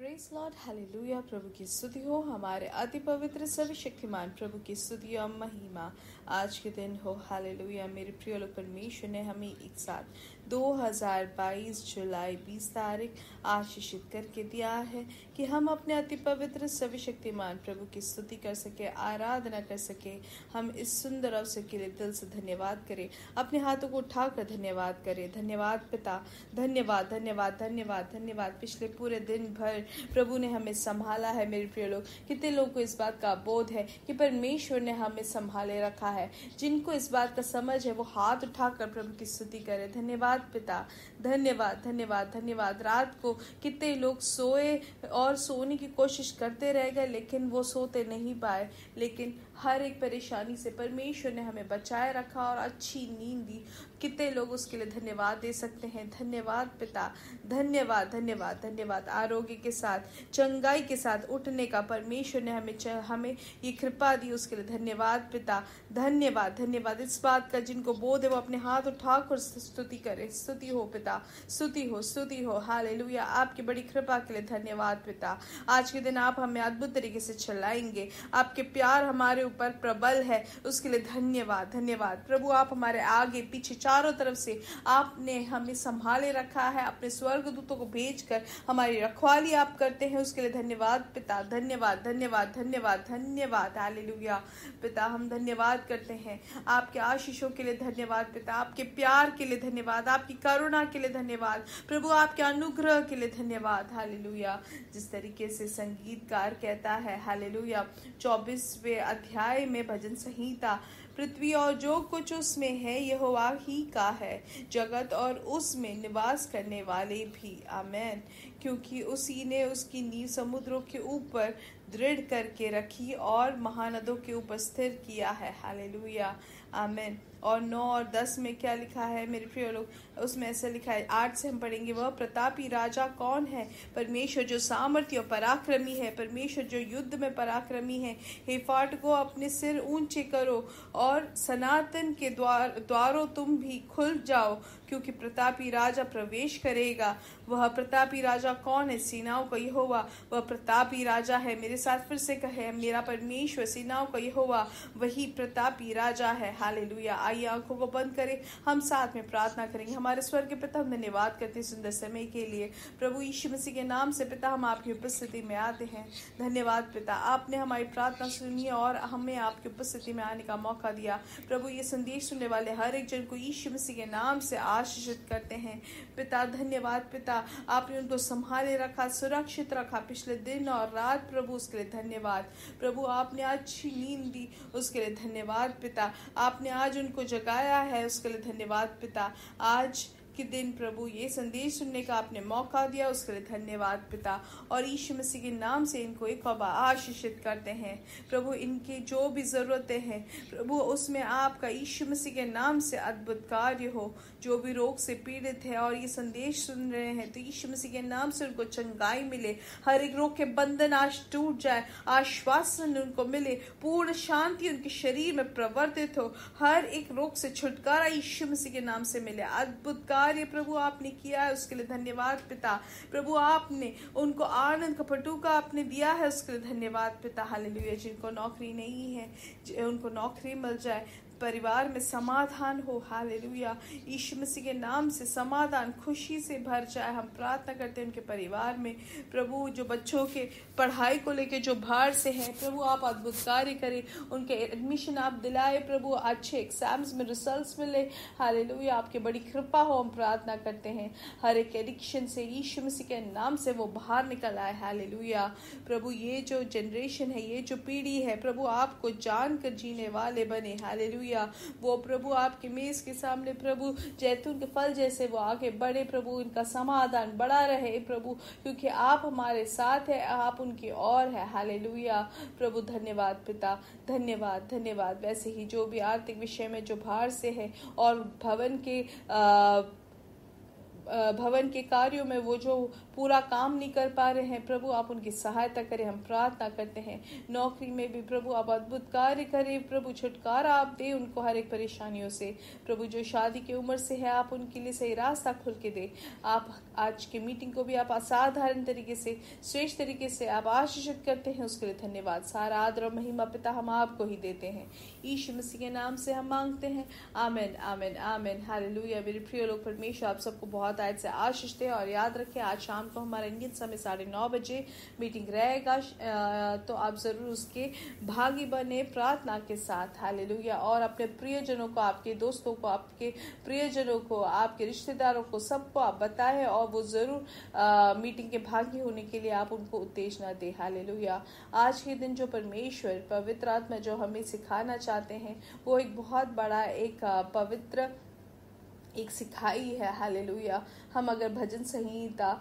Press Lord hallelujah प्रभु की स्तुति हो हमारे अति पवित्र सर्वशक्तिमान प्रभु की स्तुति और महिमा आज के दिन हो हालेलुया मेरे प्रिय लोग परमेश्वर ने हमें एक साथ 2022 जुलाई 20 तारीख आशीषित करके दिया है कि हम अपने अति पवित्र सभी शक्तिमान प्रभु की स्तुति कर सके, आराधना कर सके। हम इस सुंदर अवसर के लिए दिल से धन्यवाद करें, अपने हाथों को उठाकर धन्यवाद करें। धन्यवाद पिता, धन्यवाद धन्यवाद धन्यवाद धन्यवाद। पिछले पूरे दिन भर प्रभु ने हमें संभाला है, मेरे प्रिय लोग। कितने लोगों को इस बात का बोध है कि परमेश्वर ने हमें संभाले रखा है। जिनको इस बात का समझ है, वो हाथ उठाकर प्रभु की स्तुति करें। धन्यवाद धन्यवाद पिता। धन्यवाद धन्यवाद धन्यवाद। रात को कितने लोग सोए और सोने की कोशिश करते रह गए, लेकिन वो सोते नहीं पाए। लेकिन हर एक परेशानी से परमेश्वर ने हमें बचाए रखा और अच्छी नींद दी। कितने लोग उसके लिए धन्यवाद दे सकते हैं? धन्यवाद पिता। धन्यवाद धन्यवाद धन्यवाद। आरोग्य के साथ, चंगाई के साथ उठने का परमेश्वर ने हमें हमें ये कृपा दी उसके लिए धन्यवाद पिता। धन्यवाद धन्यवाद। इस बात का जिनको बोध है, वो अपने हाथ उठाकर स्तुति करे। स्तुति हो पिता, स्तुति हो स्तुति हो। हाल आपकी बड़ी कृपा के लिए धन्यवाद पिता। आज के दिन आप हमें अद्भुत तरीके से चलाएँगे आपके प्यार हमारे ऊपर प्रबल है, उसके लिए धन्यवाद धन्यवाद। प्रभु, आप हमारे आगे, पीछे, चारों तरफ़ से आपने हमें संभाले रखा है। अपने स्वर्ग दूतों को भेजकर हमारी रखवाली आप करते हैं, उसके लिए धन्यवाद पिता। धन्यवाद धन्यवाद धन्यवाद धन्यवाद। हालेलुया। पिता, हम धन्यवाद करते हैं। आपके आशीषों के लिए धन्यवाद पिता। आपके प्यार के लिए धन्यवाद। आपकी करुणा के लिए धन्यवाद। प्रभु, आपके अनुग्रह के लिए धन्यवाद। हालेलुया। जिस तरीके से संगीतकार कहता है, हालेलुया। चौबीसवें अध्याय में भजन संहिता, पृथ्वी और जो कुछ उसमें है यह ही का है। जगत और उसमें निवास करने वाले भी। आमेन। क्योंकि उसी ने उसकी नींव समुद्रों के ऊपर दृढ़ करके रखी और महानदों के ऊपर स्थिर किया है। हालेलुया। आमेन। और नौ और दस में क्या लिखा है? मेरे प्रिय लोग, उसमें ऐसा लिखा है, आठ से हम पढ़ेंगे, वह प्रतापी राजा कौन है? परमेश्वर जो सामर्थ्य और पराक्रमी है, परमेश्वर जो युद्ध में पराक्रमी है। हे फाटको, अपने सिर ऊँचे करो और सनातन के द्वार, द्वारों तुम भी खुल जाओ, क्योंकि प्रतापी राजा प्रवेश करेगा। वह प्रतापी राजा कौन है? सीनाओं का यहोवा, वह प्रतापी राजा है। मेरे साथ फिर से कहे, मेरा परमेश्वर सीनाओं का यहोवा, वही प्रतापी राजा है। हाले आइए आँखों को बंद करें। हम साथ में प्रार्थना करेंगे। हमारे स्वर के पिता, हम धन्यवाद करते सुंदर समय के लिए। प्रभु यीशु मसीह के नाम से पिता, हम आपकी उपस्थिति में आते हैं। धन्यवाद पिता। आपने हमारी प्रार्थना सुनी और हमें आपकी उपस्थिति में आने का मौका दिया। प्रभु, ये संदेश सुनने वाले हर एक जन को यीशु मसीह के नाम से आशीषित करते हैं। पिता, धन्यवाद पिता। आपने उनको संभाले रखा, सुरक्षित रखा। पिछले दिन और रात प्रभु उसके लिए धन्यवाद। प्रभु, आपने अच्छी नींद दी उसके लिए धन्यवाद पिता। आपने आज उनको जगाया है उसके लिए धन्यवाद पिता। आज के दिन प्रभु ये संदेश सुनने का आपने मौका दिया, उसके लिए धन्यवाद पिता। और ईश्व मसीह के नाम से इनको एक बार आशीषित करते हैं। प्रभु, इनकी जो भी ज़रूरतें हैं, प्रभु, उसमें आपका ईश्व मसीह के नाम से अद्भुत कार्य हो, जो भी रोग से पीड़ित है और ये संदेश सुन रहे हैं तो ईश्व मसीह के नाम से उनको चंगाई मिले, हर एक रोग के बंधन आज टूट जाए, आश्वासन उनको मिले, पूर्ण शांति उनके शरीर में प्रवर्तित हो, हर एक रोग से छुटकारा ईश्व मसीह के नाम से मिले, अद्भुत कार्य कार्य प्रभु आपने किया है, उसके लिए धन्यवाद पिता। प्रभु आपने उनको आनंद का पटुका आपने दिया है, उसके लिए धन्यवाद पिता। हाल जिनको नौकरी नहीं है, उनको नौकरी मिल जाए परिवार में समाधान हो। हालेलुया। यीशु मसीह के नाम से समाधान खुशी से भर जाए। हम प्रार्थना करते हैं उनके परिवार में, प्रभु, जो बच्चों के पढ़ाई को लेके जो भार से हैं, प्रभु, आप अद्भुत कार्य करें। उनके एडमिशन आप दिलाए, प्रभु, अच्छे एग्ज़ाम्स में रिज़ल्ट मिले। हालेलुया। आपके बड़ी कृपा हो, हम प्रार्थना करते हैं। हर एक एडिक्शन से यीशु मसीह के नाम से वो बाहर निकल आए। हालेलुया। प्रभु, ये जो जनरेशन है, ये जो पीढ़ी है, प्रभु, आपको जानकर जीने वाले बने। हालेलुया। हालेलुया वो प्रभु आपके मेज के सामने प्रभु जैतून के फल जैसे वो आगे बढ़े प्रभु इनका समाधान बड़ा रहे प्रभु क्योंकि आप हमारे साथ है आप उनकी और है। हालेलुया। प्रभु धन्यवाद पिता धन्यवाद धन्यवाद। वैसे ही जो भी आर्थिक विषय में जो भार से है और भवन के आ, भवन के कार्यों में वो जो पूरा काम नहीं कर पा रहे हैं। प्रभु, आप उनकी सहायता करें, हम प्रार्थना करते हैं। नौकरी में भी प्रभु, आप अद्भुत कार्य करें। प्रभु, छुटकारा आप दे उनको हर एक परेशानियों से। प्रभु, जो शादी की उम्र से है, आप उनके लिए सही रास्ता खुल के दे। आप आज की मीटिंग को भी आप असाधारण तरीके से, श्रेष्ठ तरीके से आप आशीषित करते हैं। उसके लिए धन्यवाद। सारा आदर और महिमा पिता हम आपको ही देते हैं। ईश मसीह के नाम से हम मांगते हैं। Amen amen amen. हालेलुया। मेरे प्रिय लोग, परमेश्वर, आप सबको बहुत आयत से आशीष दे और याद रखें, आज शाम को हमारा इंडियन समय साढ़े नौ बजे मीटिंग रहेगा। तो आप ज़रूर उसके भागी बने प्रार्थना के साथ। हालेलुया। और अपने प्रियजनों को, आपके दोस्तों को, आपके प्रियजनों को, आपके रिश्तेदारों को, सबको आप बताएँ और वो ज़रूर मीटिंग के भागी होने के लिए आप उनको उत्तेजना दे। हालेलुया। आज के दिन जो परमेश्वर, पवित्र आत्मा जो हमें सिखाना चाहते हैं, वो एक बहुत बड़ा एक पवित्र एक सिखाई है, हालेलुया। हम अगर भजन संहिता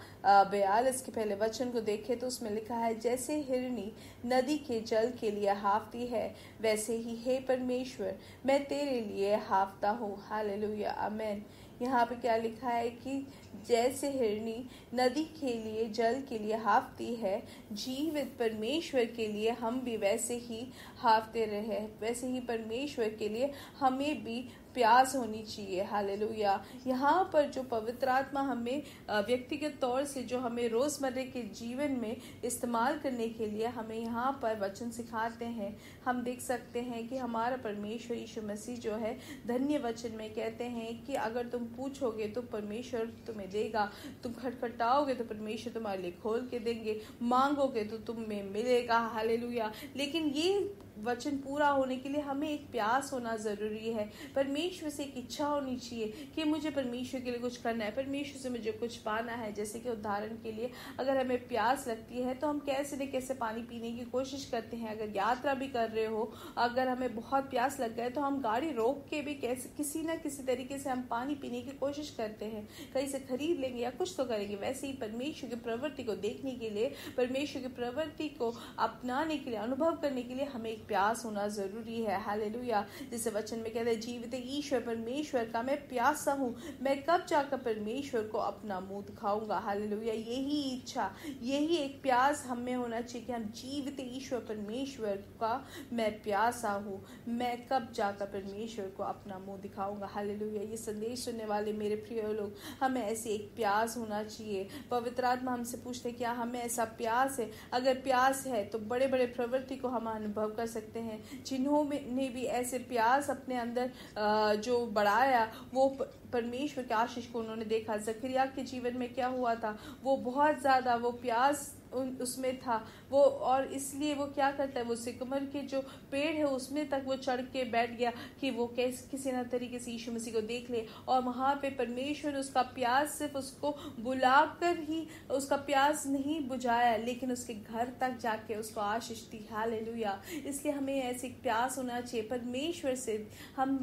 बयालीस के पहले वचन को देखें तो उसमें लिखा है, जैसे हिरणी नदी के जल के लिए हाफती है, वैसे ही हे परमेश्वर, मैं तेरे लिए हाफता हूँ। हालेलुया अमेन यहाँ पे क्या लिखा है कि जैसे हिरणी नदी के लिए, जल के लिए हाफती है, जीवित परमेश्वर के लिए हम भी वैसे ही हाफते रहे वैसे ही परमेश्वर के लिए हमें भी प्यास होनी चाहिए, हालेलुया। यहाँ पर जो पवित्र आत्मा हमें व्यक्तिगत तौर से जो हमें रोज़मर्रे के जीवन में इस्तेमाल करने के लिए हमें यहाँ पर वचन सिखाते हैं। हम देख सकते हैं कि हमारा परमेश्वर यीशु मसीह जो है, धन्य वचन में कहते हैं कि अगर तुम पूछोगे तो परमेश्वर तुम्हें देगा, तुम खटखटाओगे तो परमेश्वर तुम्हारे लिए खोल के देंगे, मांगोगे तो तुम्हें मिलेगा, हालेलुया। लेकिन ये वचन पूरा होने के लिए हमें एक प्यास होना ज़रूरी है। परमेश्वर से एक इच्छा होनी चाहिए कि मुझे परमेश्वर के लिए कुछ करना है, परमेश्वर से मुझे कुछ पाना है। जैसे कि उदाहरण के लिए अगर हमें प्यास लगती है तो हम कैसे न कैसे पानी पीने की कोशिश करते हैं। अगर यात्रा भी कर रहे हो, अगर हमें बहुत प्यास लग गए तो हम गाड़ी रोक के भी कैसे, किसी न किसी तरीके से हम पानी पीने की कोशिश करते हैं। कहीं से खरीद लेंगे या कुछ तो करेंगे, वैसे ही परमेश्वर की प्रवृत्ति को देखने के लिए, परमेश्वर की प्रवृत्ति को अपनाने के लिए, अनुभव करने के लिए हमें एक प्यास होना ज़रूरी है। हालेलुया जिसे वचन में कहते हैं, जीवित ईश्वर, परमेश्वर का मैं प्यासा हूँ। मैं कब जाकर परमेश्वर को अपना मुँह दिखाऊँगा? हालेलुया यही इच्छा, यही एक प्यास हमें होना चाहिए कि हम जीवित ईश्वर, परमेश्वर का मैं प्यासा हूँ। मैं कब जाकर परमेश्वर को अपना मुँह दिखाऊँगा? हालेलुया ये संदेश सुनने वाले मेरे प्रिय लोग, हमें ऐसे एक प्यास होना चाहिए। पवित्र आत्मा हमसे पूछते क्या हमें ऐसा प्यास है? अगर प्यास है तो बड़े बड़े प्रवृत्ति को हम अनुभव कर सकते हैं। जिन्होंने भी ऐसे प्यास अपने अंदर जो बढ़ाया, वो परमेश्वर के आशीष को उन्होंने देखा। जकरिया के जीवन में क्या हुआ था? वो बहुत ज़्यादा वो प्यास उसमें था। वो और इसलिए वो क्या करता है, वो सिकमर के जो पेड़ है, उसमें तक वो चढ़ के बैठ गया कि वो कैसे, किसी न तरीके से यीशु मसीह को देख ले। और वहाँ पे परमेश्वर उसका प्यास सिर्फ़ उसको बुलाकर ही, उसका प्यास नहीं बुझाया, लेकिन उसके घर तक जाके उसको आशीष दी। हाल इसलिए हमें ऐसे प्यास होना चाहिए। परमेश्वर से हम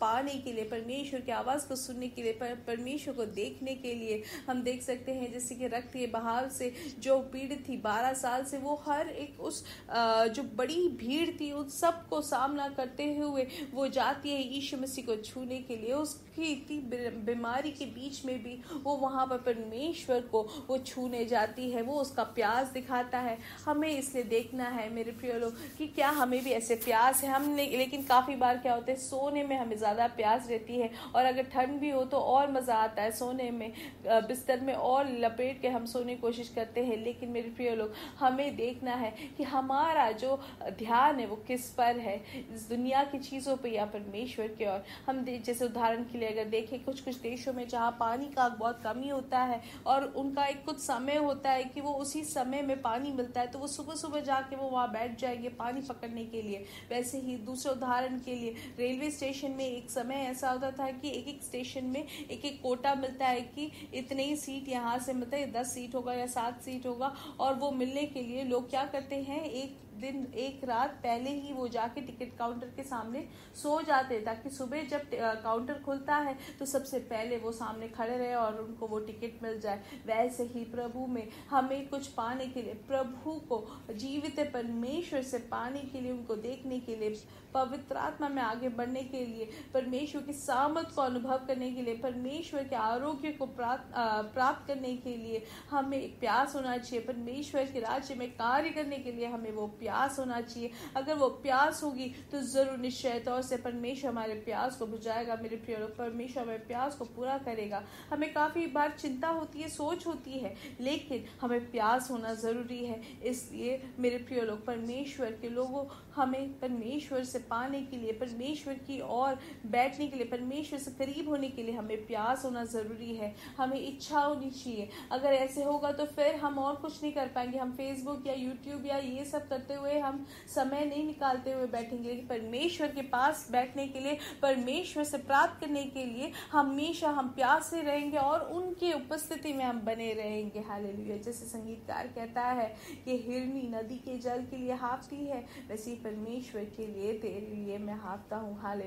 पाने के लिए, परमेश्वर की आवाज़ को सुनने के लिए परमेश्वर को देखने के लिए हम देख सकते हैं, जैसे कि रक्त के बहाव से जो पीड़ित थी। बारह साल से वो हर एक उस जो बड़ी भीड़ थी, उन सबको सामना करते हुए वो जाती है यीशु मसीह को छूने के लिए। उसकी इतनी बीमारी के बीच में भी वो वहाँ पर परमेश्वर को, वो छूने जाती है, वो उसका प्यास दिखाता है। हमें इसलिए देखना है मेरे प्रिय लोग कि क्या हमें भी ऐसे प्यास है। हमने, लेकिन काफ़ी बार क्या होता है, सोने में हमें ज़्यादा प्यास रहती है और अगर ठंड भी हो तो और मज़ा आता है सोने में। बिस्तर में और लपेट के हम सोने की कोशिश करते हैं, लेकिन मेरे प्रिय लोग, हमें देखना है कि हमारा जो ध्यान है वो किस पर है? इस दुनिया की चीज़ों पर या परमेश्वर की ओर? हम जैसे उदाहरण के लिए अगर देखें कुछ कुछ देशों में जहाँ पानी का बहुत कमी होता है और उनका एक कुछ समय होता है कि वो उसी समय में पानी मिलता है तो वो सुबह सुबह जाके वो वहाँ बैठ जाएँगे पानी पकड़ने के लिए। वैसे ही दूसरे उदाहरण के लिए, रेलवे स्टेशन में एक समय ऐसा होता था कि एक एक स्टेशन में एक एक कोटा मिलता है कि इतने ही सीट यहाँ से मतलब दस सीट होगा या सात सीट होगा और वो मिलने के लिए लोग क्या करते हैं, एक दिन, एक रात पहले ही वो जाके टिकट काउंटर के सामने सो जाते, ताकि सुबह जब काउंटर खुलता है तो सबसे पहले वो सामने खड़े रहे और उनको वो टिकट मिल जाए। वैसे ही प्रभु में हमें कुछ पाने के लिए, प्रभु को जीवित परमेश्वर से पाने के लिए, उनको देखने के लिए पवित्र आत्मा में आगे बढ़ने के लिए, परमेश्वर की सामत को अनुभव करने के लिए, परमेश्वर के आरोग्य को प्राप्त प्राप्त करने के लिए हमें प्यास होना चाहिए। परमेश्वर के राज्य में कार्य करने के लिए हमें वो प्यास होना चाहिए। अगर वो प्यास होगी तो ज़रूर निश्चय तौर से परमेश्वर हमारे प्यास को बुझाएगा। मेरे प्रिय परमेश्वर हमारे प्यास को पूरा करेगा। हमें काफ़ी बार चिंता होती है, सोच होती है, लेकिन हमें प्यास होना ज़रूरी है। इसलिए मेरे प्रिय लोग, परमेश्वर के लोगों हमें परमेश्वर से पाने के लिए, परमेश्वर की ओर बैठने के लिए, परमेश्वर से करीब होने के लिए हमें प्यास होना ज़रूरी है, हमें इच्छा होनी चाहिए। अगर ऐसे होगा तो फिर हम और कुछ नहीं कर पाएँगे। हम फेसबुक या यूट्यूब या ये सब करते हुए हम समय नहीं निकालते हुए बैठेंगे। लेकिन परमेश्वर के पास बैठने के लिए, परमेश्वर से प्राप्त करने के लिए हमेशा हम प्यास से रहेंगे और उनकी उपस्थिति में हम बने रहेंगे। हाल जैसे संगीतकार कहता है कि हिरनी नदी के जल के लिए हाफती है, वैसे परमेश्वर के लिए, तेरे लिए मैं हाफता हूँ। हाल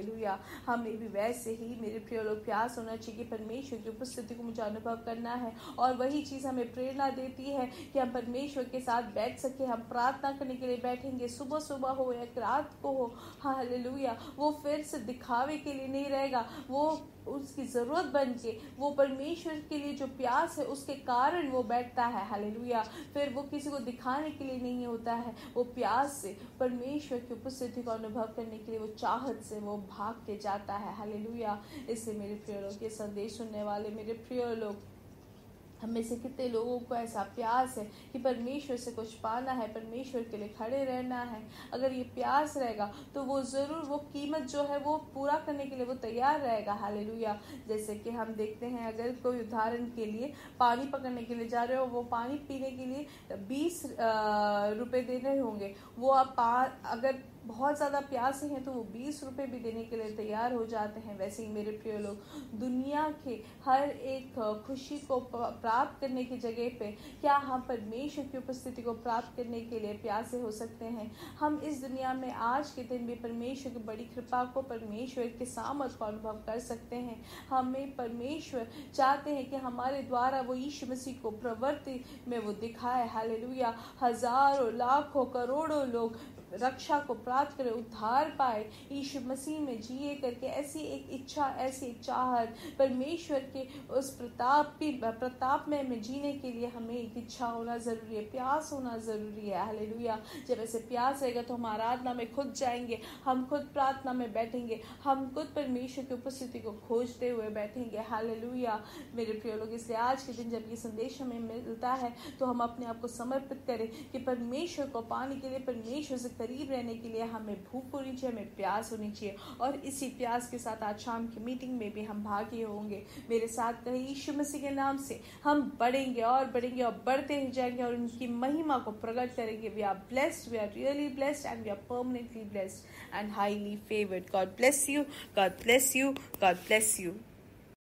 हमें भी वैसे ही, मेरे प्रिय लोग प्यास होना चाहिए कि परमेश्वर की उपस्थिति को मुझे अनुभव करना है। और वही चीज़ हमें प्रेरणा देती है कि हम परमेश्वर के साथ बैठ सके, हम प्रार्थना करने के लिए बैठेंगे सुबह सुबह हो या रात को हो। हाँ ले वो फिर से दिखावे के लिए नहीं रहेगा। वो उसकी ज़रूरत बन के, वो परमेश्वर के लिए जो प्यास है, उसके कारण वो बैठता है। हालेलुया फिर वो किसी को दिखाने के लिए नहीं होता है। वो प्यास से, परमेश्वर की उपस्थिति का अनुभव करने के लिए वो चाहत से वो भाग के जाता है। हालेलुया इससे मेरे प्रिय लोग, ये संदेश सुनने वाले मेरे प्रिय लोग हम में से कितने लोगों को ऐसा प्यास है कि परमेश्वर से कुछ पाना है, परमेश्वर के लिए खड़े रहना है। अगर ये प्यास रहेगा तो वो ज़रूर, वो कीमत जो है वो पूरा करने के लिए वो तैयार रहेगा। हाले जैसे कि हम देखते हैं, अगर कोई उदाहरण के लिए पानी पकड़ने के लिए जा रहे हो, वो पानी पीने के लिए बीस रुपए देने होंगे। वो आप अगर बहुत ज़्यादा प्यासे हैं तो वो बीस रुपए भी देने के लिए तैयार हो जाते हैं। वैसे ही मेरे प्रिय लोग, दुनिया के हर एक खुशी को प्राप्त करने की जगह पे क्या हम परमेश्वर की उपस्थिति को प्राप्त करने के लिए प्यासे हो सकते हैं? हम इस दुनिया में आज के दिन भी परमेश्वर की बड़ी कृपा को परमेश्वर के सामर्थ को अनुभव कर सकते हैं। हमें परमेश्वर चाहते हैं कि हमारे द्वारा वो ईश मसीह को प्रवृत्ति में वो दिखाए। हाल हज़ारों, लाखों, करोड़ों लोग रक्षा को प्राप्त करे, उद्धार पाए, यीशु मसीह में जिए करके ऐसी एक इच्छा, ऐसी चाहत परमेश्वर के उस प्रताप की, प्रताप में में जीने के लिए हमें एक इच्छा होना ज़रूरी है, प्यास होना ज़रूरी है। हालेलुया। जब ऐसे प्यास रहेगा तो हम आराधना में खुद जाएँगे, हम खुद प्रार्थना में बैठेंगे, हम खुद परमेश्वर की उपस्थिति को खोजते हुए बैठेंगे। हालेलुया। मेरे प्रिय लोग, इसलिए आज के दिन जब ये संदेश हमें मिलता है तो हम अपने आप को समर्पित करें कि परमेश्वर को पाने के लिए, परमेश्वर से करीब रहने के लिए हमें भूख होनी चाहिए, हमें प्यास होनी चाहिए और इसी प्यास के साथ आज शाम की मीटिंग में भी हम भागी होंगे। मेरे साथ कहीं यीशु मसीह के नाम से हम बढ़ेंगे और बढ़ेंगे और बढ़ते ही जाएँगे और उनकी महिमा को प्रकट करेंगे। We are blessed we are really blessed and we are permanently blessed and highly favoured God bless you God bless you God bless you